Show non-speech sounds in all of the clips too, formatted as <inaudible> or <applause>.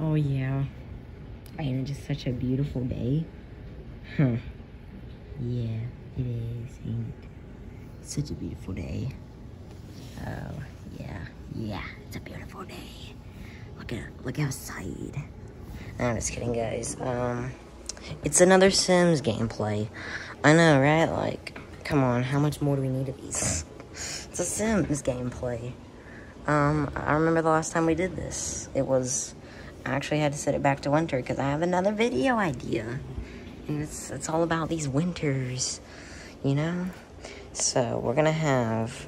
Oh, yeah. And it's just such a beautiful day. Huh. Yeah, it is, ain't it? Such a beautiful day. Oh, yeah. Yeah, it's a beautiful day. Look at look outside. I'm just kidding, guys. Um, it's another Sims gameplay. I know, right? Like, come on, how much more do we need of these? It's a Sims gameplay. Um, I remember the last time we did this. It was, I actually had to set it back to winter because I have another video idea. And it's, it's all about these winters, you know? So, we're gonna have,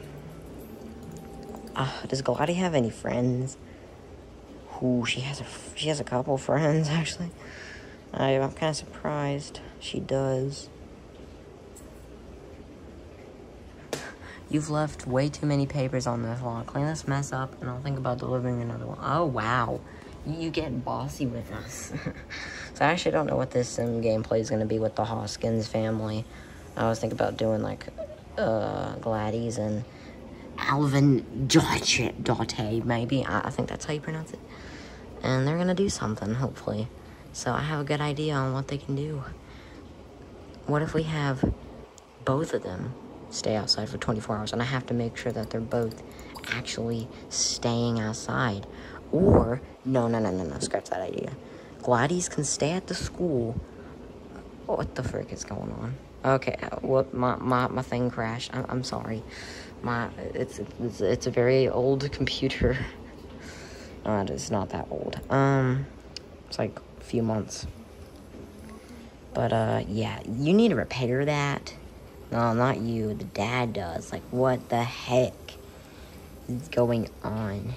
uh, does Glady have any friends? Ooh, she has a, she has a couple friends, <laughs> actually. I, I'm kind of surprised she does. You've left way too many papers on this wall. Clean this mess up, and I'll think about delivering another one. Oh, wow. You get bossy with us. <laughs> so I actually don't know what this sim gameplay is going to be with the Hoskins family. I was thinking about doing, like, uh, Gladys and Alvin Dotte, maybe. I, I think that's how you pronounce it. And they're going to do something, hopefully. So I have a good idea on what they can do. What if we have both of them stay outside for 24 hours and I have to make sure that they're both actually staying outside? Or, no, no, no, no, no, scratch that idea. Gladys can stay at the school. What the frick is going on? Okay, what my my, my thing crashed. I'm, I'm sorry. My it's, it's it's a very old computer. <laughs> Uh, it's not that old. Um, it's like a few months. But uh, yeah, you need to repair that. No, not you. The dad does. Like, what the heck is going on?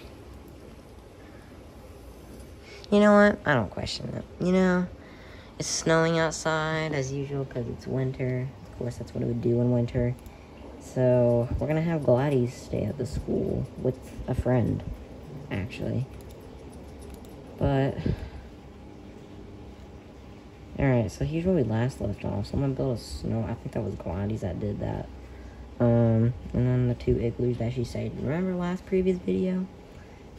You know what? I don't question it. You know, it's snowing outside as usual because it's winter. Of course, that's what it would do in winter. So, we're gonna have Gladys stay at the school with a friend, actually. But, alright, so here's where we last left off. Someone built a snow, I think that was Gladys that did that. Um, and then the two igloos that she said. Remember last previous video?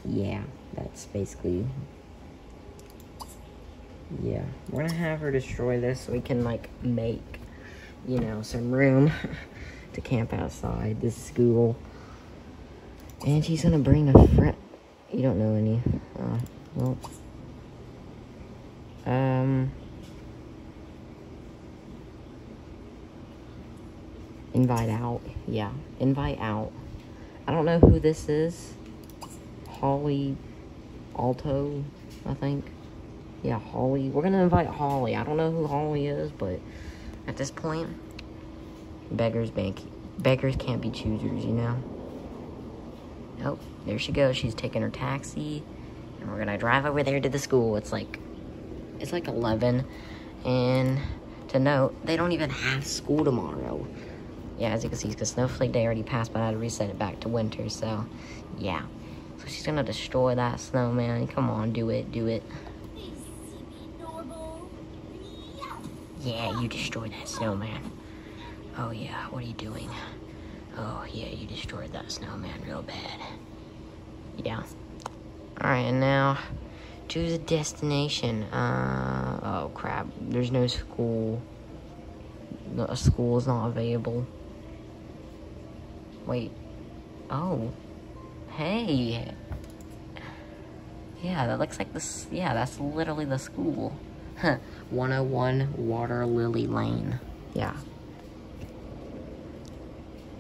Yeah, that's basically yeah, we're gonna have her destroy this so we can, like, make, you know, some room <laughs> to camp outside this school. And she's gonna bring a friend. You don't know any. Uh, well. Um. Invite out. Yeah, invite out. I don't know who this is. Holly Alto, I think. Yeah, Holly. We're gonna invite Holly. I don't know who Holly is, but at this point, beggars bank beggars can't be choosers, you know. Oh, there she goes. She's taking her taxi, and we're gonna drive over there to the school. It's like it's like 11, and to note, they don't even have school tomorrow. Yeah, as you can see, because Snowflake Day already passed, but I had to reset it back to winter, so yeah. So she's gonna destroy that snowman. Come on, do it, do it. Yeah, you destroyed that snowman. Oh yeah, what are you doing? Oh yeah, you destroyed that snowman real bad. Yeah. Alright, and now choose a destination. Uh, oh crap, there's no school. A school is not available. Wait. Oh. Hey. Yeah, that looks like this. Yeah, that's literally the school. 101 Water Lily Lane. Yeah.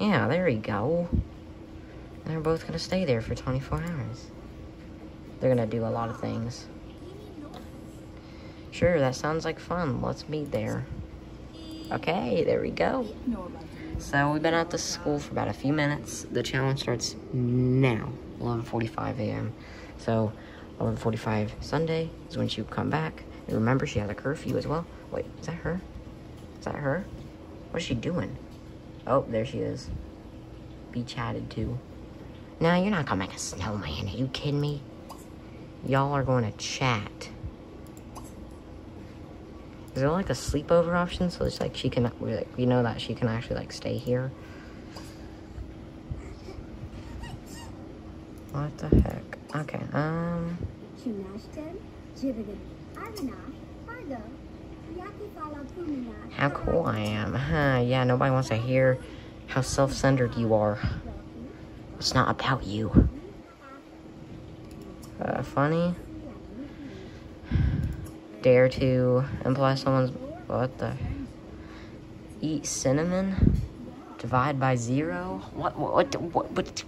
Yeah, there we go. They're both gonna stay there for 24 hours. They're gonna do a lot of things. Sure, that sounds like fun. Let's meet there. Okay, there we go. So we've been at the school for about a few minutes. The challenge starts now, 11.45 a.m. So 11.45 Sunday is when she will come back. Remember, she has a curfew as well. Wait, is that her? Is that her? What is she doing? Oh, there she is. Be chatted to. No, you're not gonna make a snowman. Are you kidding me? Y'all are going to chat. Is there like a sleepover option? So it's like she can, like, you know that she can actually like stay here? What the heck? Okay, um... How cool I am. Huh, yeah, nobody wants to hear how self-centered you are. It's not about you. Uh, funny. Dare to imply someone's... What the... Eat cinnamon? Divide by zero? What? What? What? What?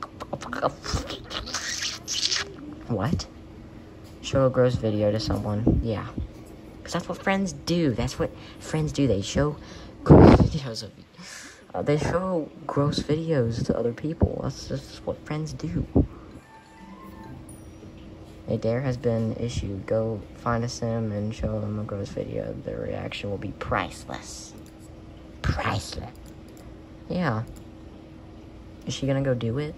What? Show a gross video to someone. Yeah. Because that's what friends do. That's what friends do. They show gross <laughs> videos of uh, They show gross videos to other people. That's just what friends do. A dare has been issued. Go find a sim and show them a gross video. The reaction will be priceless. Priceless. Yeah. Is she gonna go do it?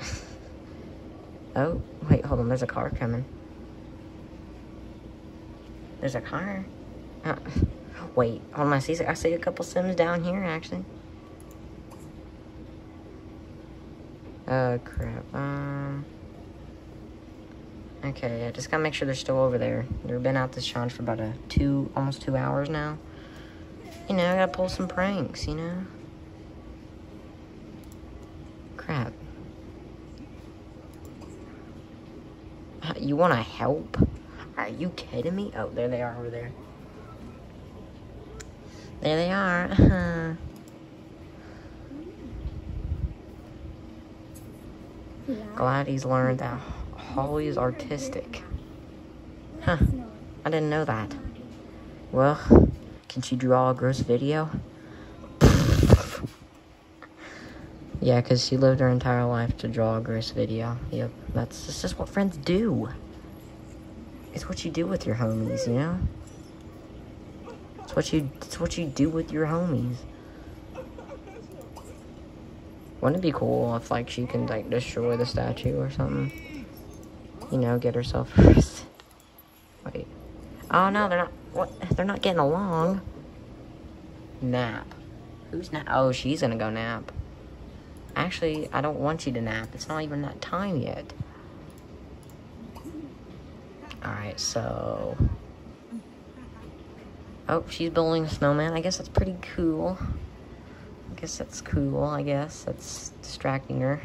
<laughs> oh, wait, hold on. There's a car coming. There's a car. Uh, wait, hold on. I see, I see a couple sims down here, actually. Oh, crap. Um... Okay, I just gotta make sure they're still over there. They've been out this challenge for about a two, almost two hours now. You know, I gotta pull some pranks, you know? Crap. Uh, you wanna help? Are you kidding me? Oh, there they are over there. There they are. Gladys learned that Holly is artistic. Huh. I didn't know that. Well, can she draw a gross video? yeah, because she lived her entire life to draw a gross video. Yep, that's, that's just what friends do. It's what you do with your homies, you know? It's what you, it's what you do with your homies. Wouldn't it be cool if, like, she can, like, destroy the statue or something? you know, get herself <laughs> arrested. Wait. Oh no, they're not. What? They're not getting along. Nap. Who's nap? Oh, she's gonna go nap. Actually, I don't want you to nap. It's not even that time yet. Alright, so... Oh, she's building a snowman. I guess that's pretty cool. I guess that's cool, I guess. That's distracting her.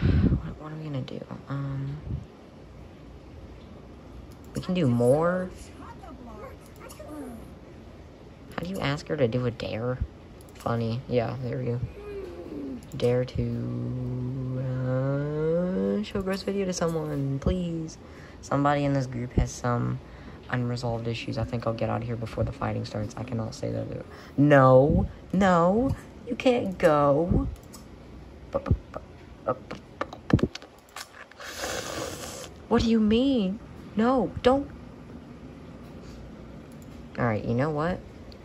What, what are we gonna do? Um, we can do more. How do you ask her to do a dare? Funny. Yeah, there we go. Dare to show gross video to someone, please. Somebody in this group has some unresolved issues. I think I'll get out of here before the fighting starts. I cannot say that. No, no, you can't go. What do you mean? No, don't. Alright, you know what?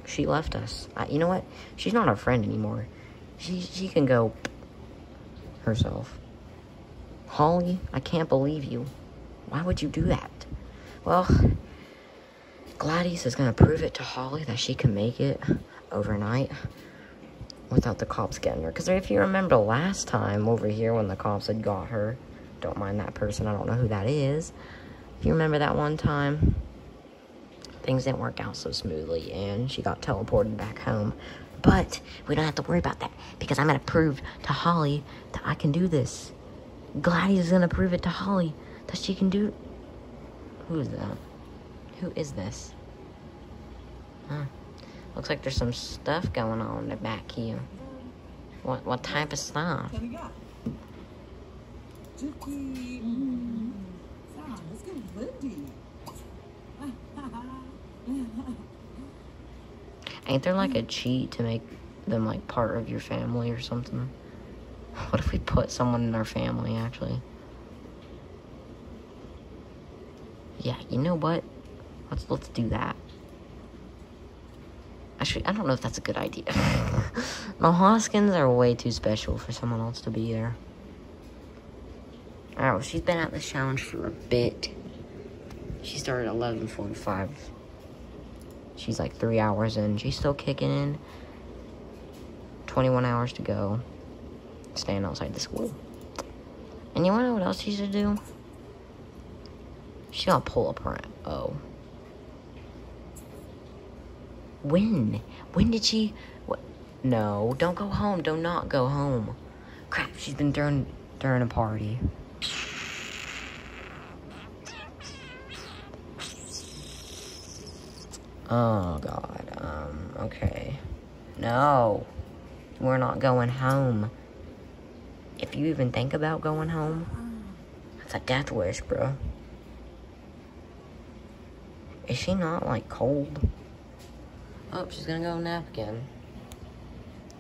She left us. You know what? She's not our friend anymore. She, she can go herself. Holly, I can't believe you. Why would you do that? Well, Gladys is going to prove it to Holly that she can make it overnight without the cops getting her. Because if you remember last time over here when the cops had got her, don't mind that person. I don't know who that is. If you remember that one time, things didn't work out so smoothly and she got teleported back home. But we don't have to worry about that because I'm going to prove to Holly that I can do this. Gladys is going to prove it to Holly that she can do... Who is that? Who is this? Huh. Looks like there's some stuff going on in the back here. What, what type of stuff? Let's get Lindy. Ain't there like a cheat to make them like part of your family or something? What if we put someone in our family actually? Yeah, you know what? Let's let's do that. Actually, I don't know if that's a good idea. <laughs> the Hoskins are way too special for someone else to be there. Oh, she's been at this challenge for a bit. She started at 11.45. She's like three hours in. She's still kicking in. 21 hours to go. Staying outside the school. And you wanna know what else she should do? She gotta pull up her oh. When? When did she what no, don't go home. Do not go home. Crap, she's been throwing during a party. Oh god, um, okay. No. We're not going home. If you even think about going home, it's a death wish, bro. Is she not, like, cold? Oh, she's gonna go nap again.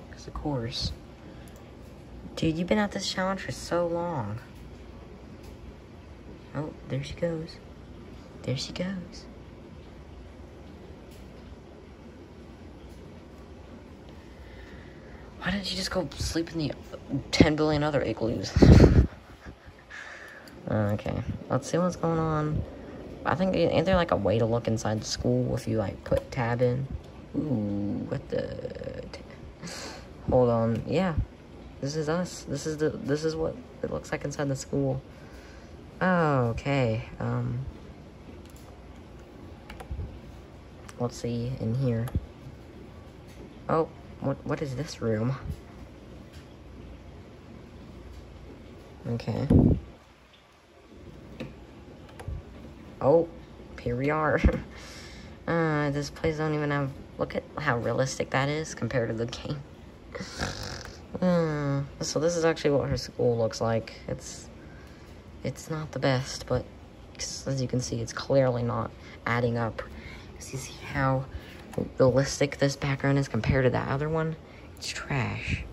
Because, of course. Dude, you've been at this challenge for so long. Oh, there she goes. There she goes. Why didn't you just go sleep in the 10 billion other igloos? <laughs> okay, let's see what's going on. I think, ain't there like a way to look inside the school if you like put tab in? Ooh, what the... Hold on, yeah. This is us. This is the, this is what it looks like inside the school. Okay, um... Let's see in here. Oh, what, what is this room? Okay. Oh, here we are. <laughs> uh, this place don't even have... Look at how realistic that is compared to the game. <laughs> uh, so this is actually what her school looks like. It's... It's not the best, but as you can see, it's clearly not adding up. You see how realistic this background is compared to that other one, it's trash.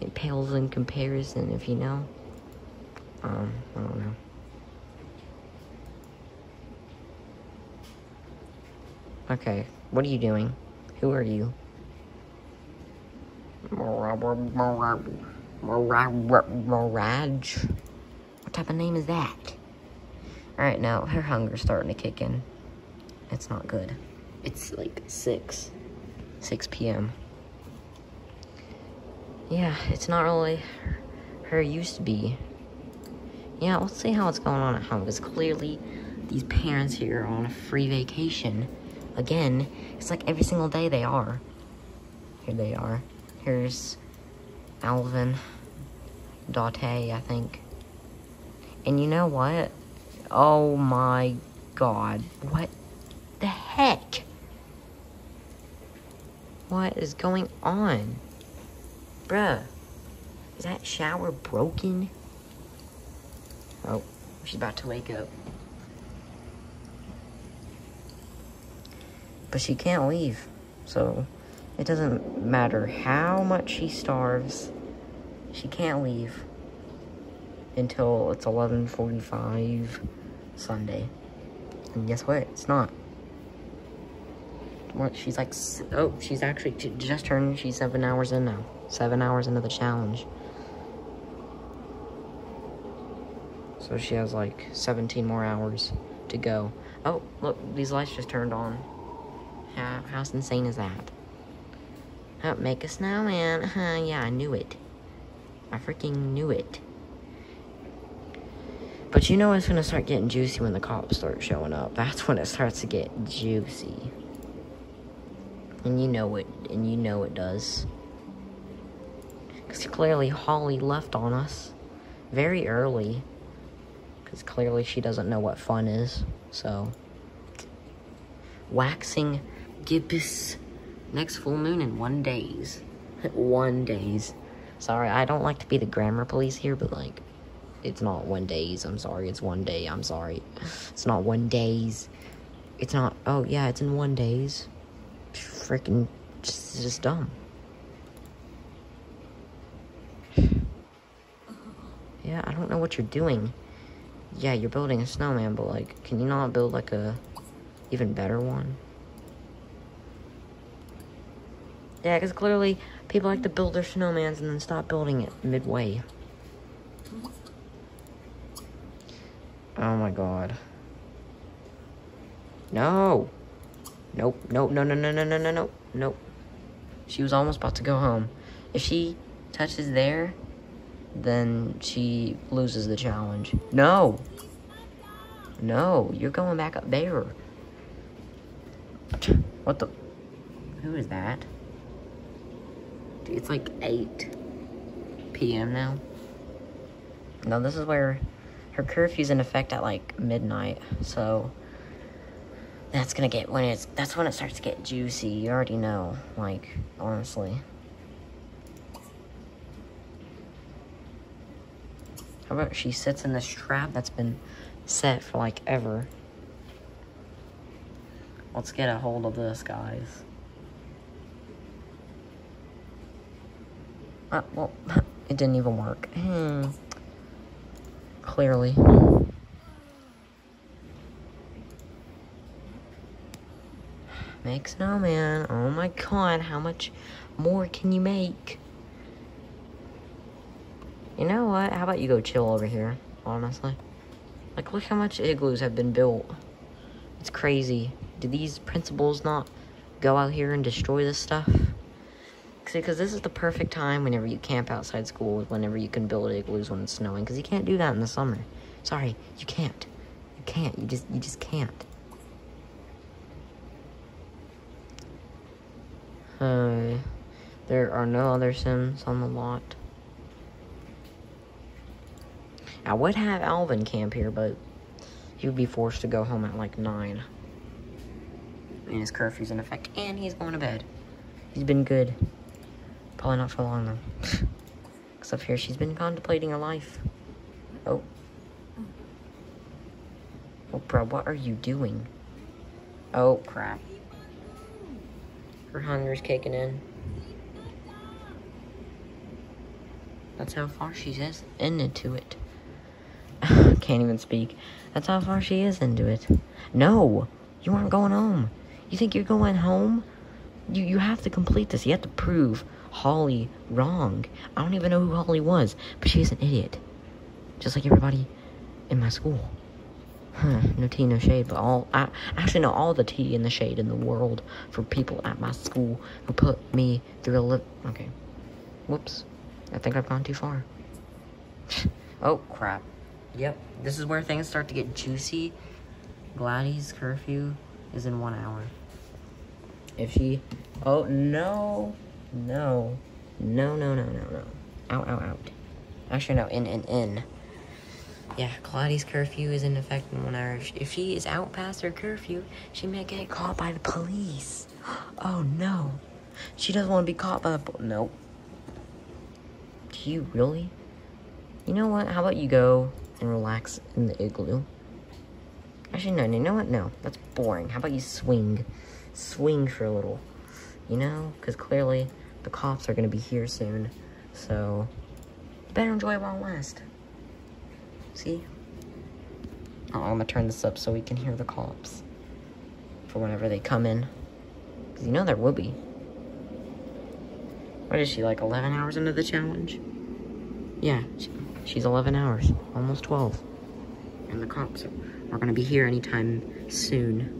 It pales in comparison, if you know. Um, I don't know. Okay, what are you doing? Who are you? Mirage? What type of name is that? Alright, now her hunger's starting to kick in. It's not good. It's like 6. 6 p.m. Yeah, it's not really her used to be. Yeah, let's see how it's going on at home, because clearly these parents here are on a free vacation. Again, it's like every single day they are. Here they are. Here's Alvin Date, I think. And you know what? Oh my god. What the heck? What is going on? Bruh. Is that shower broken? Oh, she's about to wake up. But she can't leave. So, it doesn't matter how much she starves. She can't leave until it's 11.45 Sunday. And guess what? It's not what she's like oh she's actually just turned she's seven hours in now seven hours into the challenge. So she has like 17 more hours to go. Oh look these lights just turned on. How, how insane is that? Oh, make a snowman. Huh <laughs> yeah i knew it. I freaking knew it. But you know it's gonna start getting juicy when the cops start showing up. <laughs> That's when it starts to get juicy. And you know it, and you know it does. Because clearly Holly left on us very early. Because clearly she doesn't know what fun is. So, waxing gibbous next full moon in one days. <laughs> one days. Sorry, I don't like to be the grammar police here, but like, it's not one days. I'm sorry, it's one day. I'm sorry. <laughs> It's not one days. It's not, oh yeah, it's in one days freaking just, just dumb. Yeah, I don't know what you're doing. Yeah, you're building a snowman, but like, can you not build like a even better one? Yeah, because clearly people like to build their snowmans and then stop building it midway. Oh my god. No! Nope, nope, no, no, no, no, no, no, no, nope. She was almost about to go home. If she touches there, then she loses the challenge. No! No, you're going back up there. What the? Who is that? Dude, it's like 8 p.m. now. No, this is where her curfew's in effect at like midnight, so that's gonna get when it's that's when it starts to get juicy. You already know, like honestly. How about she sits in this trap that's been set for like ever? Let's get a hold of this, guys. Uh, well, <laughs> it didn't even work. Hmm. Clearly. Make snowman. Oh my god, how much more can you make? You know what? How about you go chill over here, honestly? Like, look how much igloos have been built. It's crazy. Do these principals not go out here and destroy this stuff? See, because this is the perfect time whenever you camp outside school, whenever you can build igloos when it's snowing, because you can't do that in the summer. Sorry, you can't. You can't. You just, you just can't. Uh, there are no other Sims on the lot. I would have Alvin camp here, but he would be forced to go home at like 9. And his curfew's in effect, and he's going to bed. He's been good. Probably not for long, though. <laughs> Because up here, she's been contemplating her life. Oh. Oh, bro, what are you doing? Oh, crap. Her hunger's kicking in. That's how far she's is into it. Can't even speak. That's how far she is into it. No! You aren't going home. You think you're going home? You, you have to complete this. You have to prove Holly wrong. I don't even know who Holly was, but she's an idiot. Just like everybody in my school. Huh, no tea, no shade, but all, I, actually know all the tea and the shade in the world for people at my school who put me through a lip, okay. Whoops. I think I've gone too far. <laughs> oh, crap. Yep, this is where things start to get juicy. Gladys' curfew is in one hour. If she, oh, no, no, no, no, no, no, no. Out, out, out. Actually, no, in, in, in. Yeah, Claudia's curfew is in effect in one hour. If she is out past her curfew, she may get caught by the police. <gasps> Oh no. She doesn't want to be caught by the Nope. Do you really? You know what? How about you go and relax in the igloo? Actually, no, you know what? No, that's boring. How about you swing? Swing for a little. You know? Because clearly the cops are going to be here soon. So, better enjoy while it lasts. See? Oh, I'm gonna turn this up so we can hear the cops. For whenever they come in. Because you know there will be. What is she, like 11 hours into the challenge? Yeah, she, she's 11 hours. Almost 12. And the cops are, gonna be here anytime soon.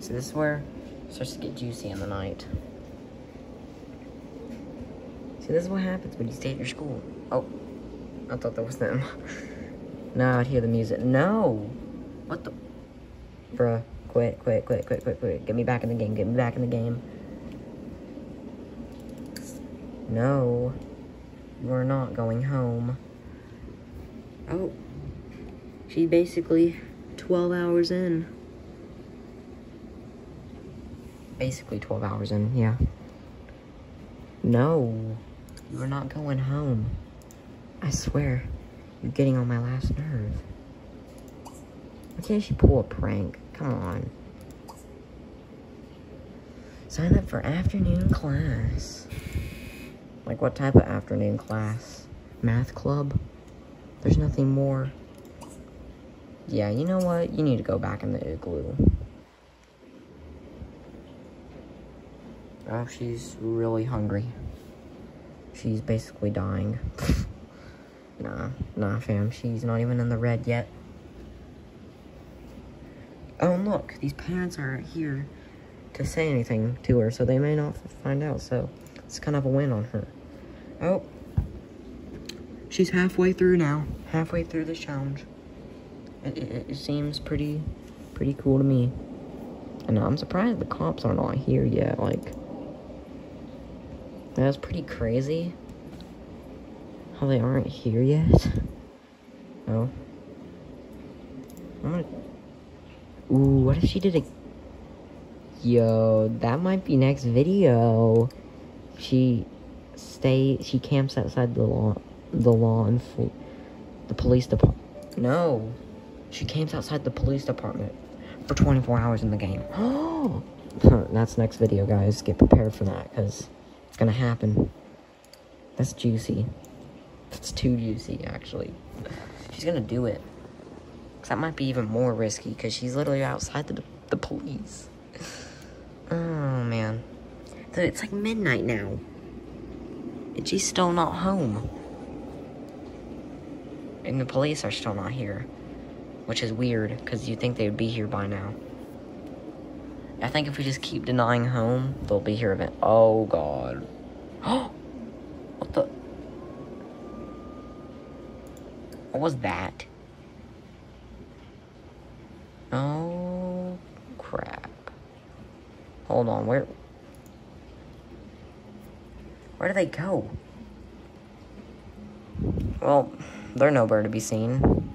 So this is where it starts to get juicy in the night. See, this is what happens when you stay at your school. Oh. I thought that was them. <laughs> now I'd hear the music. No! What the? Bruh. Quit, quit, quit, quit, quit, quit. Get me back in the game. Get me back in the game. No. We're not going home. Oh. She's basically 12 hours in. Basically 12 hours in, yeah. No. You're not going home. I swear, you're getting on my last nerve. Why can't she pull a prank? Come on. Sign up for afternoon class. Like, what type of afternoon class? Math club? There's nothing more. Yeah, you know what? You need to go back in the igloo. Oh, she's really hungry. She's basically dying. <laughs> Nah, nah, fam. She's not even in the red yet. Oh, look. These parents aren't here to say anything to her, so they may not find out. So, it's kind of a win on her. Oh. She's halfway through now. Halfway through this challenge. It, it, it seems pretty, pretty cool to me. And I'm surprised the cops are not here yet. Like, that's pretty crazy. How they aren't here yet. <laughs> Oh. I'm gonna... Ooh, what if she did a... Yo, that might be next video. She stay. She camps outside the law. The lawn for the police department. No, she camps outside the police department for 24 hours in the game. <gasps> Oh, that's next video, guys. Get prepared for that because it's gonna happen. That's juicy. That's too juicy, actually. She's gonna do it. Cause that might be even more risky because she's literally outside the the police. <sighs> Oh man, So it's like midnight now. And she's still not home. And the police are still not here. Which is weird, because you think they would be here by now. I think if we just keep denying home, they'll be here event. Oh, God. Oh! <gasps> what the? What was that? Oh, crap. Hold on, where... Where do they go? Well, they're nowhere to be seen.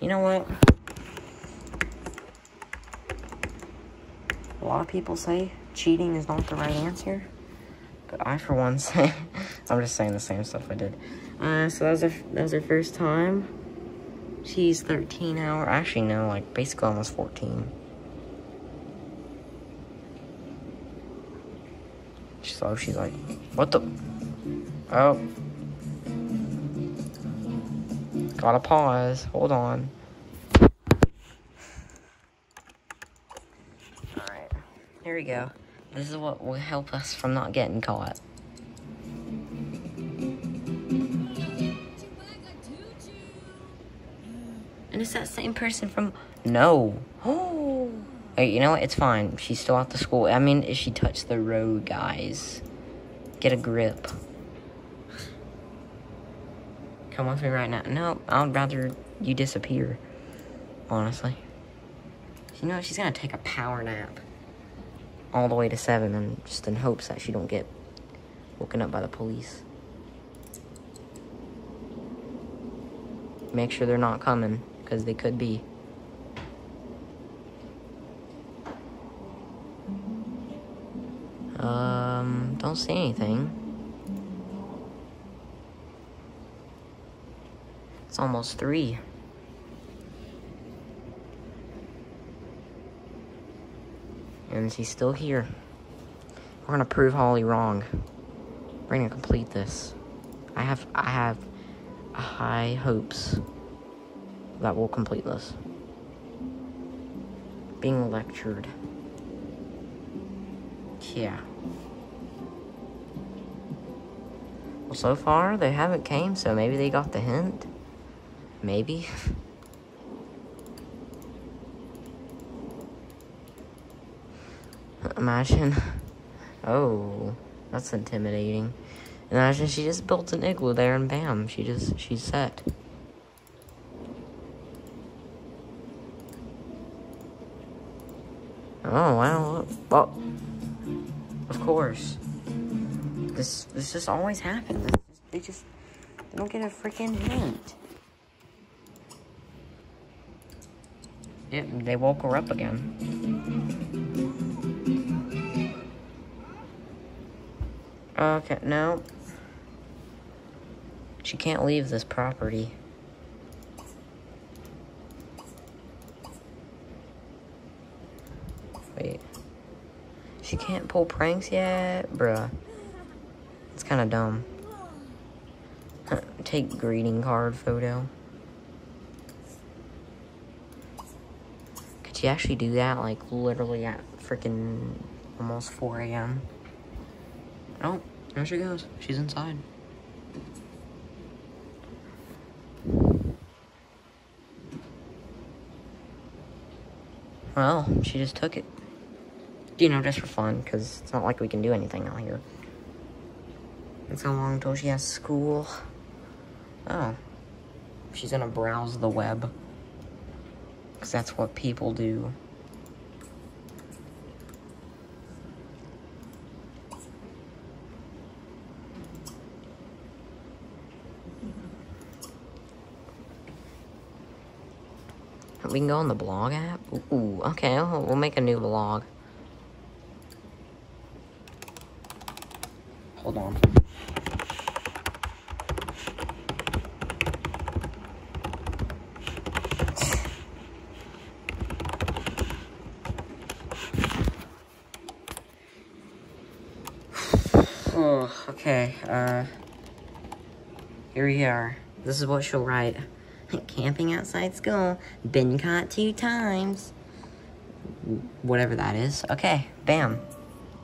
You know what? A lot of people say cheating is not the right answer. But I, for one, <laughs> say... I'm just saying the same stuff I did. Uh, so that was, her, that was her first time. She's 13 hour. Actually, no, like, basically almost 14. So she's like, what the? Oh. Gotta pause. Hold on. Alright. Here we go. This is what will help us from not getting caught. And it's that same person from... No. Oh. <gasps> Hey, you know what? It's fine. She's still at the school. I mean, if she touched the road, guys. Get a grip. Come with me right now. No, I'd rather you disappear. Honestly. You know, she's gonna take a power nap. All the way to 7 and just in hopes that she don't get woken up by the police. Make sure they're not coming, because they could be. Um, don't say anything. It's almost three. And he's still here. We're gonna prove Holly wrong. We're gonna complete this. I have I have high hopes that we'll complete this. Being lectured. Yeah. Well, so far, they haven't came, so maybe they got the hint. Maybe. <laughs> Imagine. Oh, that's intimidating. Imagine she just built an igloo there and bam, she just, she's set. Oh, wow. Well, of course. This this just always happens. They just they don't get a freaking hint. It, they woke her up again. Okay, no. She can't leave this property. Wait. She can't pull pranks yet? Bruh. Kind of dumb. Uh, take greeting card photo. Could she actually do that, like, literally at freaking almost 4 a.m.? Oh, there she goes. She's inside. Well, she just took it. You know, just for fun, because it's not like we can do anything out here. It's how long until she has school. Oh. She's gonna browse the web. Because that's what people do. We can go on the blog app? Ooh, okay, we'll make a new blog. Hold on. oh, okay, uh, here we are. This is what she'll write. <laughs> Camping outside school. Been caught two times. Whatever that is. Okay, bam.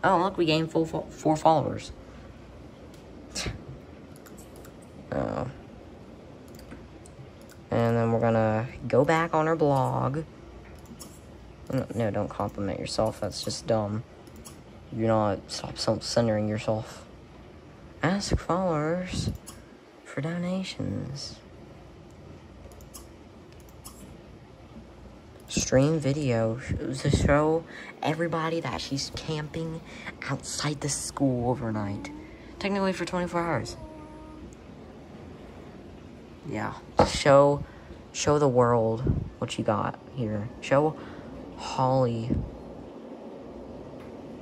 Oh, look, we gained full fo four followers. <sighs> Oh. And then we're gonna go back on our blog. No, don't compliment yourself. That's just dumb. You're not stop self-centering yourself. Ask followers for donations. Stream video to show everybody that she's camping outside the school overnight. Technically for 24 hours. Yeah. Show show the world what you got here. Show Holly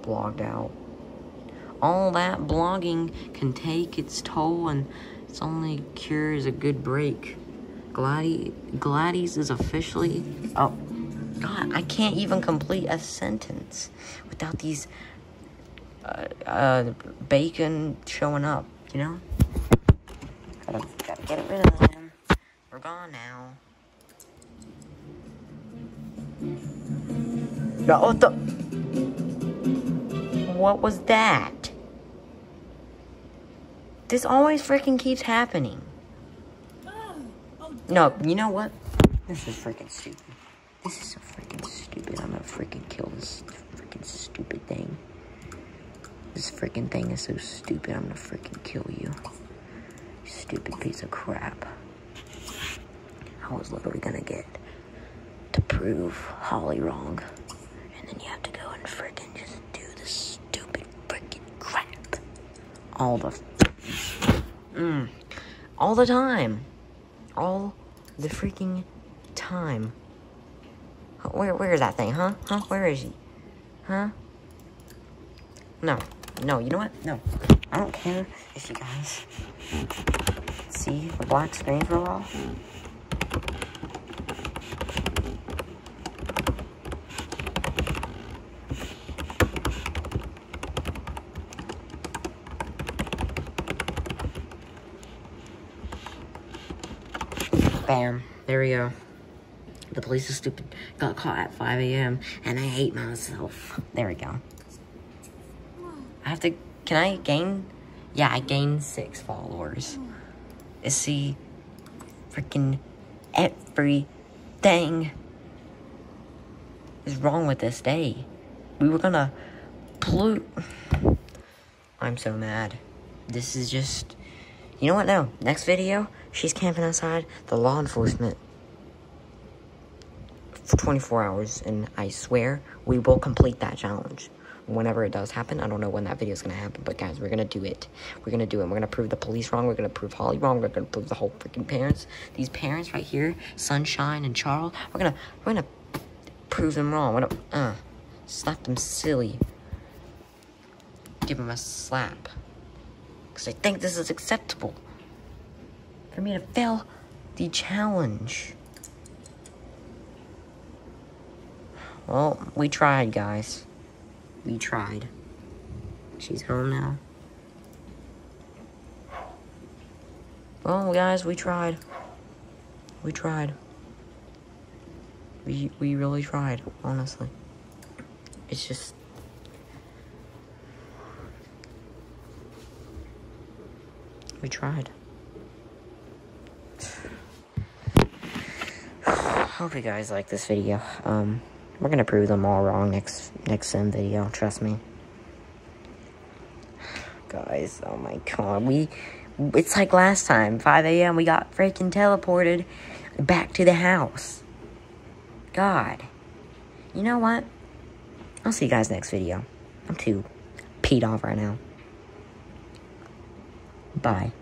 blogged out. All that blogging can take its toll and its only cure is a good break. Gladys, Gladys is officially... Oh, God, I can't even complete a sentence without these uh, uh, bacon showing up, you know? Gotta, gotta get rid of them. We're gone now. No, what the... What was that? This always freaking keeps happening. No, you know what? This is freaking stupid. This is so freaking stupid. I'm gonna freaking kill this freaking stupid thing. This freaking thing is so stupid. I'm gonna freaking kill you. Stupid piece of crap. I was literally gonna get to prove Holly wrong. And then you have to go and freaking just do this stupid freaking crap. All the... Mm, all the time. All the freaking time. Where, where is that thing, huh? Huh? Where is he? Huh? No. No, you know what? No. I don't care if you guys <laughs> see the black screen for a while. Bam. There we go. The police is stupid. Got caught at 5 a.m. and I hate myself. There we go. I have to... Can I gain... Yeah, I gained six followers. Is see... Freaking... Everything... is wrong with this day. We were gonna... Plu... I'm so mad. This is just... You know what? No. Next video, she's camping outside the law enforcement for 24 hours, and I swear we will complete that challenge whenever it does happen. I don't know when that video is going to happen, but guys, we're going to do it. We're going to do it. We're going to prove the police wrong. We're going to prove Holly wrong. We're going to prove the whole freaking parents. These parents right here, Sunshine and Charles, we're going to, we're going to prove them wrong. We're going to, uh, slap them silly. Give them a slap. Because I think this is acceptable. For me to fail the challenge. Well, we tried, guys. We tried. She's home now. Well, guys, we tried. We tried. We, we really tried, honestly. It's just... We tried. Hope you guys like this video. Um, we're gonna prove them all wrong next next sim video, trust me. guys. Oh my god. We, it's like last time, 5 a.m. We got freaking teleported back to the house. God. You know what? I'll see you guys next video. I'm too peed off right now. Bye.